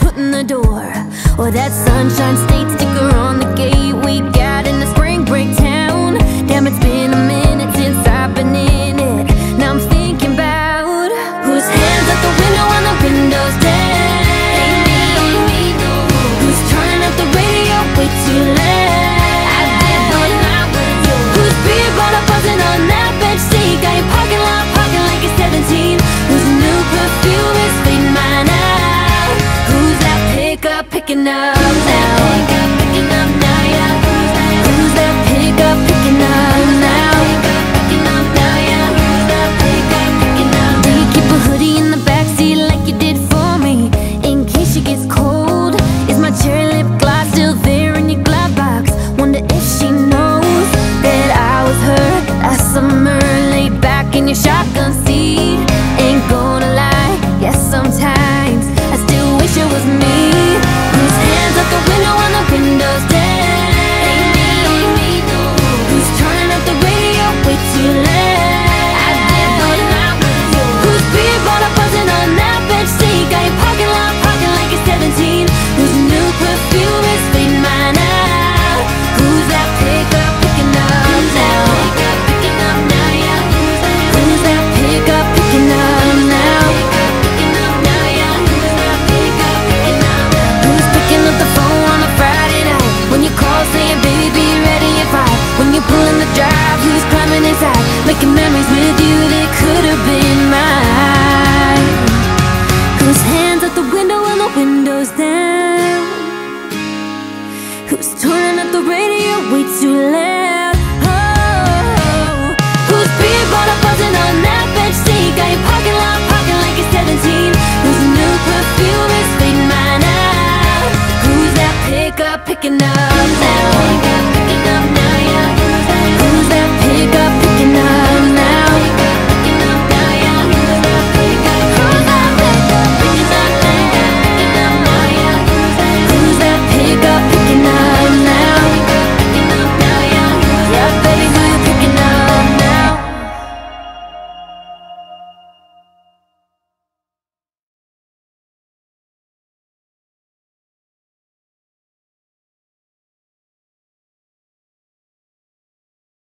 shifting That I put in the door. Or that sunshine state picking up now? Who's that picking up now? Do you keep a hoodie in the backseat like you did for me? In case gets cold, is my cherry still there in your glove box? Wonder if she knows that I was her summer laid back in your shotgun. Who's turning up the radio way too loud?